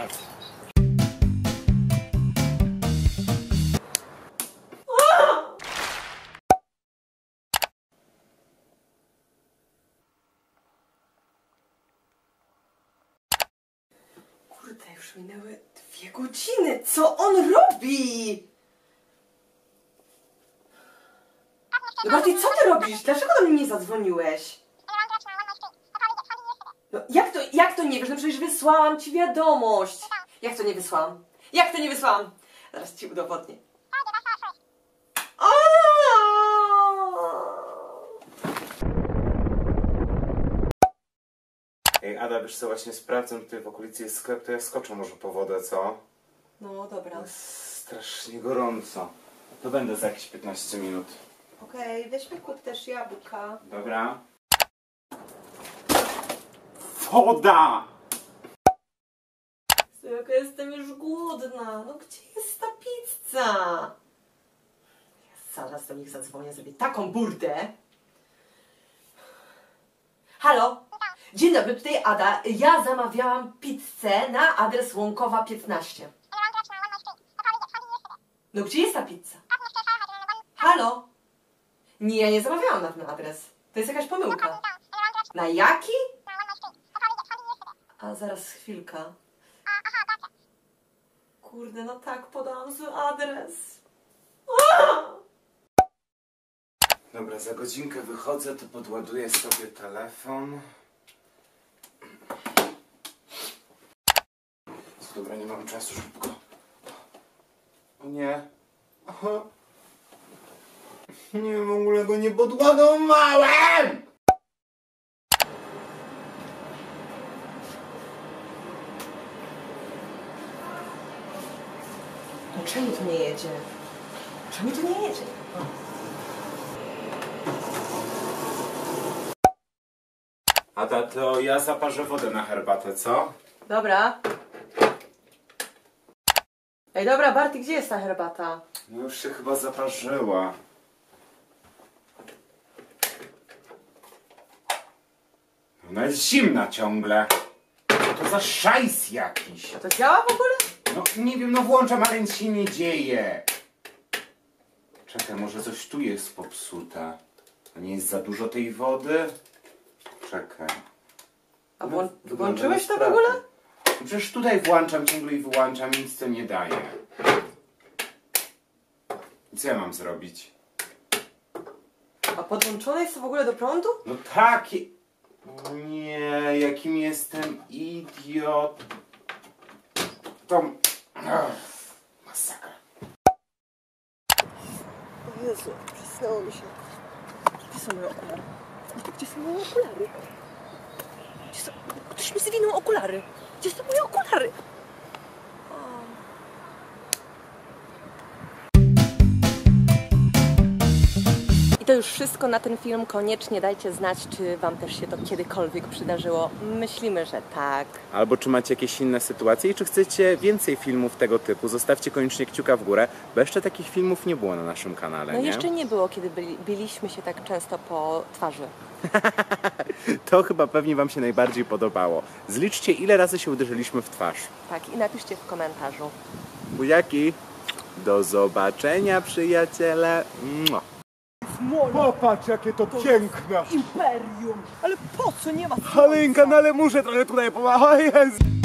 radzę. Kurde, już minęły dwie godziny. Co on robi? No Barty, co ty robisz? Dlaczego do mnie nie zadzwoniłeś? No jak to, jak to nie wiesz? No przecież wysłałam ci wiadomość. Jak to nie wysłałam? Jak to nie wysłałam? Zaraz ci udowodnię. Ej, Ada, wiesz co, właśnie sprawdzam, tutaj w okolicy jest sklep, to ja skoczę może po wodę, co? No dobra. Strasznie gorąco. To będę za jakieś 15 minut. Okej, weźmy kup też jabłka. Dobra. Woda! Jaka jestem już głodna. No gdzie jest ta pizza? Ja zaraz do nich zadzwonię, zrobię taką burdę. Halo? Dzień dobry, tutaj Ada. Ja zamawiałam pizzę na adres Łąkowa 15. No gdzie jest ta pizza? Halo? Nie, ja nie zamawiałam na ten adres. To jest jakaś pomyłka. Na jaki? A zaraz chwilka. Kurde, no tak, podałam zły adres. Dobra, za godzinkę wychodzę, to podładuję sobie telefon. Dobra, nie mam czasu, szybko. O nie. Aha. Nie, w ogóle go nie podładowałem! No czemu to nie jedzie? Czemu to nie jedzie? Ada, to ja zaparzę wodę na herbatę, co? Dobra. Ej, dobra, Barty, gdzie jest ta herbata? No już się chyba zaparzyła. Ona jest zimna ciągle. Co to za szajs jakiś? To działa w ogóle? No nie wiem, no włączam, ale nic się nie dzieje. Czekaj, może coś tu jest popsute. To nie jest za dużo tej wody? Czekaj. A włą- włączyłeś to w ogóle? No przecież tutaj włączam ciągle i wyłączam, nic to nie daje. I Co ja mam zrobić? A podłączone jest to w ogóle do prądu? No takie... O Nie, jakim jestem idiot. To... Ach, Masakra. O Jezu, przysnęło mi się. Gdzie są moje okulary? Gdzie są moje okulary? Gdzie są... Ktoś mi zwinął okulary. Gdzie są moje okulary? To już wszystko na ten film. Koniecznie dajcie znać, czy Wam też się to kiedykolwiek przydarzyło. Myślimy, że tak. Albo czy macie jakieś inne sytuacje i czy chcecie więcej filmów tego typu, zostawcie koniecznie kciuka w górę, bo jeszcze takich filmów nie było na naszym kanale, No nie? jeszcze nie było, kiedy byli, biliśmy się tak często po twarzy. To chyba pewnie wam się najbardziej podobało. Zliczcie ile razy się uderzyliśmy w twarz. Tak, i napiszcie w komentarzu. Buziaki! Do zobaczenia przyjaciele! Mua. Popatrz, jakie to piękne! Imperium! Ale po co nie ma Halinka, no ale muszę trochę tutaj. Jezu.